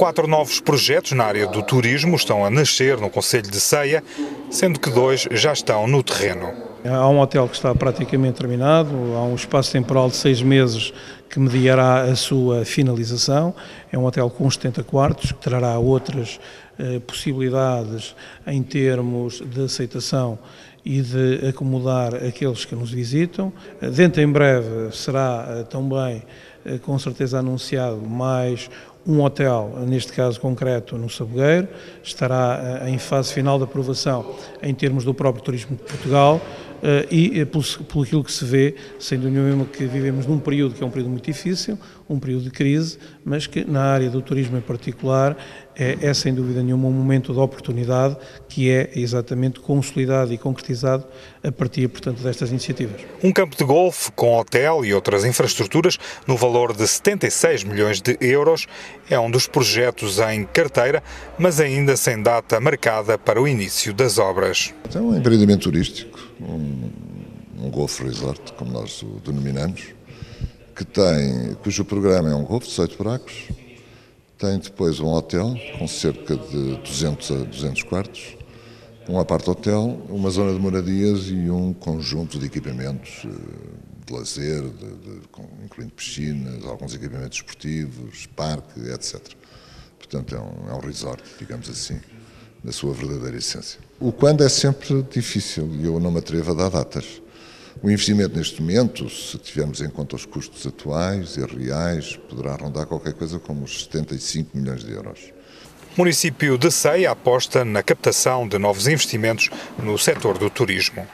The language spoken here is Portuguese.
Quatro novos projetos na área do turismo estão a nascer no Conselho de Ceia, sendo que dois já estão no terreno. Há um hotel que está praticamente terminado, há um espaço temporal de seis meses que mediará a sua finalização. É um hotel com 70 quartos, que trará outras eh, possibilidades em termos de aceitação e de acomodar aqueles que nos visitam. Dentro em breve será eh, também, eh, com certeza, anunciado mais um hotel, neste caso concreto no Sabogueiro, estará em fase final de aprovação em termos do próprio Turismo de Portugal, Uh, e pelo, pelo aquilo que se vê, sem dúvida nenhuma que vivemos num período que é um período muito difícil, um período de crise, mas que na área do turismo em particular é, é sem dúvida nenhuma um momento de oportunidade que é exatamente consolidado e concretizado a partir, portanto, destas iniciativas. Um campo de golfe com hotel e outras infraestruturas no valor de 76 milhões de euros é um dos projetos em carteira, mas ainda sem data marcada para o início das obras. É um empreendimento turístico um, um Golf Resort, como nós o denominamos, que tem, cujo programa é um golfe de 18 buracos, tem depois um hotel com cerca de 200 a 200 quartos, um apart-hotel, uma zona de moradias e um conjunto de equipamentos eh, de lazer, de, de, incluindo piscinas, alguns equipamentos esportivos, parque, etc. Portanto, é um, é um resort, digamos assim na sua verdadeira essência. O quando é sempre difícil e eu não me atrevo a dar datas. O investimento neste momento, se tivermos em conta os custos atuais e reais, poderá rondar qualquer coisa como os 75 milhões de euros. O município de Ceia aposta na captação de novos investimentos no setor do turismo.